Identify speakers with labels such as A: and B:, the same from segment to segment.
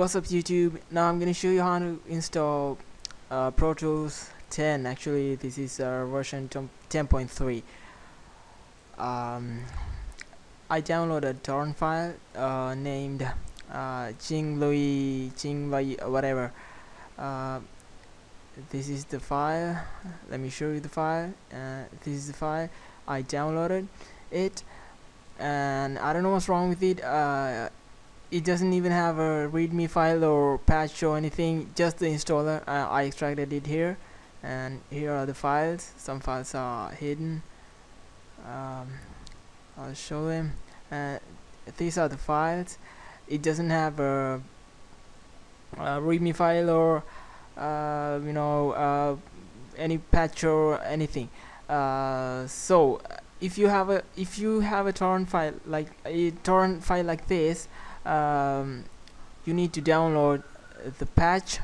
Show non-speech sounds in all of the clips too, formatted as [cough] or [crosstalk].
A: what's up YouTube? Now I'm gonna show you how to install uh, Pro Tools 10 actually this is uh, version 10.3 um, I downloaded a torrent file uh, named uh, Jing Louis Jing Louis whatever. Uh, this is the file. Let me show you the file. Uh, this is the file. I downloaded it and I don't know what's wrong with it. Uh, it doesn't even have a readme file or patch or anything just the installer. Uh, I extracted it here and here are the files. Some files are hidden. Um, I'll show them. Uh, these are the files. It doesn't have a, a readme file or uh, you know uh, any patch or anything. Uh, so if you have a if you have a torrent file like a torrent file like this um, you need to download the patch.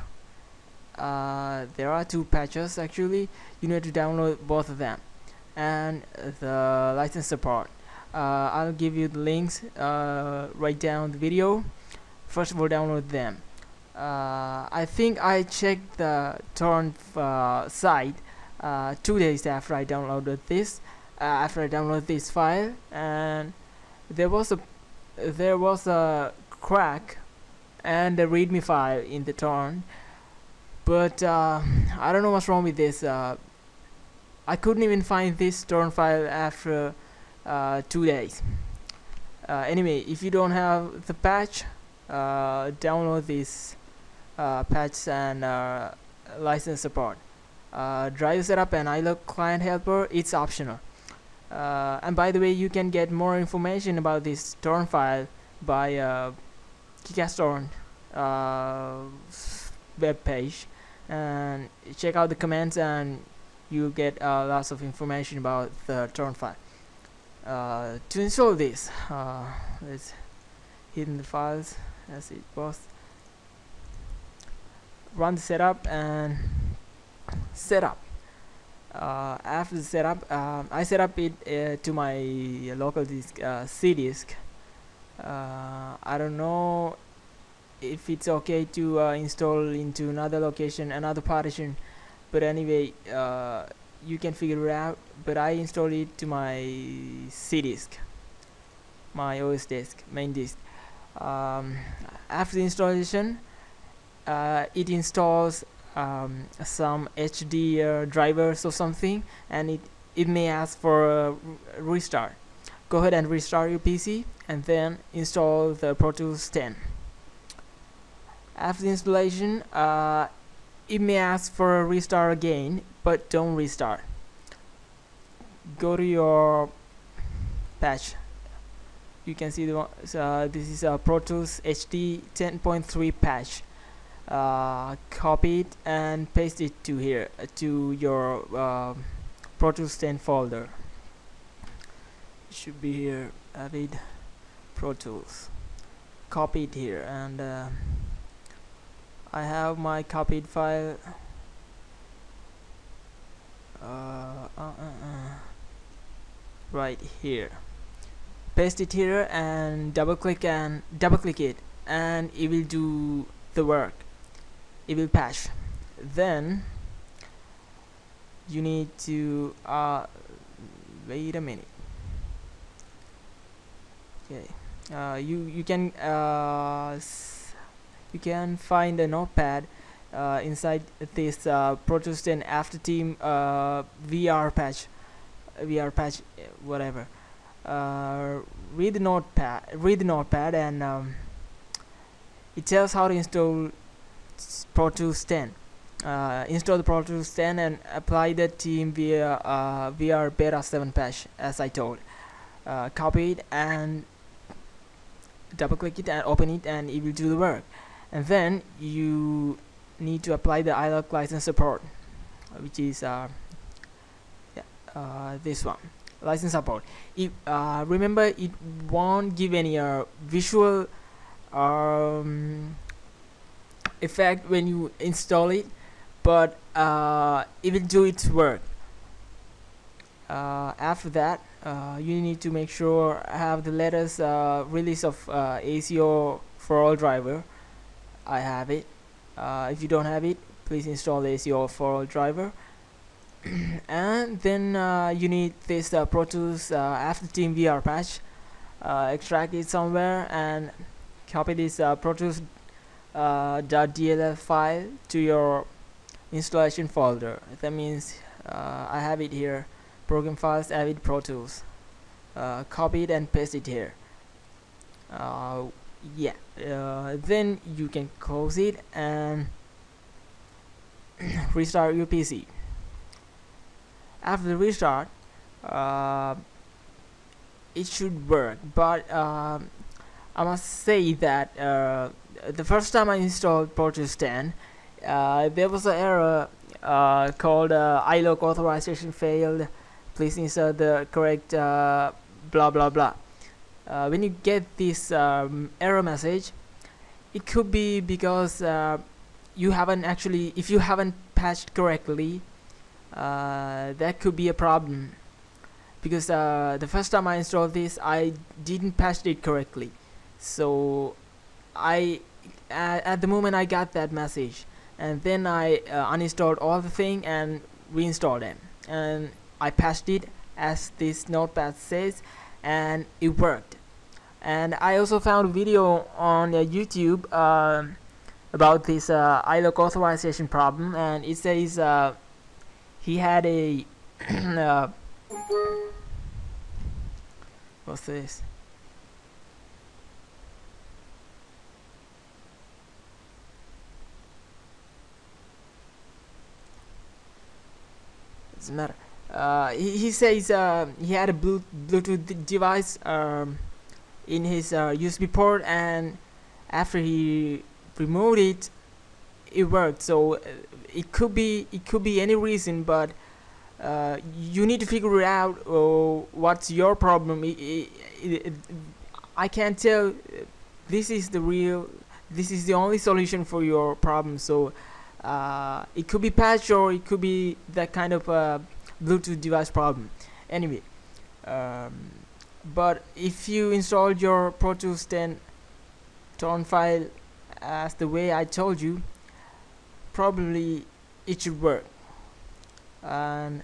A: Uh, there are two patches actually. You need to download both of them and the license support. Uh, I'll give you the links uh, right down the video. First of all download them. Uh, I think I checked the torrent uh, site uh, two days after I downloaded this after I downloaded this file and there was a there was a crack and a readme file in the torrent but uh, I don't know what's wrong with this uh, I couldn't even find this torrent file after uh, two days. Uh, anyway if you don't have the patch uh, download this uh, patch and license support. Driver setup and iLok client helper it's optional uh, and by the way you can get more information about this torrent file by uh, Kickass uh, web page. And check out the comments and you get uh, lots of information about the torrent file. Uh, to install this uh, let's hidden the files as it was. Run the setup and setup uh, after setup um, I set up it uh, to my local disk uh, C disk uh, I don't know if it's okay to uh, install into another location another partition but anyway you can figure it out. But I installed it to my C disk my OS disk main disk um, after the installation it installs um, some HD uh, drivers or something and it it may ask for a restart. Go ahead and restart your PC and then install the Pro Tools 10 after installation uh, it may ask for a restart again but don't restart. Go to your patch. You can see the uh, this is a Pro Tools HD 10.3 patch uh, copy it and paste it to here uh, to your uh, Pro Tools 10 folder. It should be here Avid Pro Tools. Copy it here and uh, I have my copied file. Uh, uh, right here. Paste it here and double click and double click it and it will do the work it will patch then you need to uh, wait a minute. Okay. Uh, you you can uh, you can find a notepad uh, inside this uh, Pro Tools 10 after team uh, VR patch VR patch whatever. Uh, read the notepad read the notepad and um, it tells how to install Pro Tools 10 uh, install the Pro Tools 10 and apply the team via uh, VR beta 7 patch as I told. Uh, copy it and double click it and open it and it will do the work. And then you need to apply the iLok license support which is uh, yeah, uh, this one license support. It, uh, remember it won't give any visual um, effect when you install it but uh, it will do its work. Uh, after that uh, you need to make sure have the latest uh, release of uh, ACO for all driver. I have it. Uh, if you don't have it please install ASIO4ALL driver. [clears throat] And then you need this Pro Tools after TeamVR patch. Uh, extract it somewhere and copy this Pro Tools uh, .dll file to your installation folder. That means uh, I have it here. Program files avid Pro Tools. Uh, copy it and paste it here. Uh, yeah. Then you can close it and [clears throat] restart your PC after the restart uh, it should work. But um, I must say that uh, the first time I installed Pro 10 uh, there was an error uh, called uh, iLok authorization failed. Please insert the correct uh, blah blah blah. Uh, when you get this um, error message it could be because you haven't actually if you haven't patched correctly uh, that could be a problem. Because uh, the first time I installed this I didn't patch it correctly. So I uh, at the moment I got that message. And then I uh, uninstalled all the thing and reinstalled them and I patched it as this notepad says and it worked. And I also found a video on uh, YouTube uh, about this uh, iLok authorization problem. And it says uh, he had a [clears throat] uh, what's this doesn't matter. Uh, he, he says uh, he had a Bluetooth device um, in his uh, USB port and after he removed it it worked. So uh, it could be it could be any reason but uh, you need to figure out uh, what's your problem. I can't tell this is the real this is the only solution for your problem. So uh, it could be patch or it could be that kind of uh, Bluetooth device problem. Anyway um, but if you installed your Pro Tools 10 torrent file as the way I told you probably it should work. And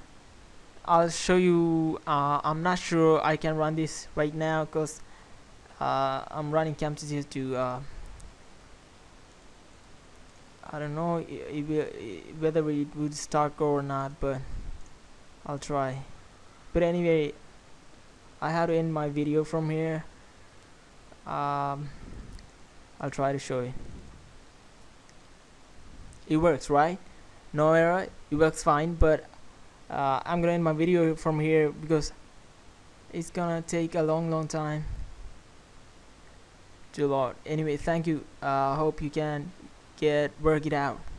A: I'll show you uh, I'm not sure I can run this right now because uh, I'm running Camtasia to uh, I don't know whether it would start or not but I'll try. But anyway I have to end my video from here. Um, I'll try to show you it works right? No error. It works fine but uh, I'm gonna end my video from here because it's gonna take a long long time. To load anyway thank you. Uh, hope you can work it out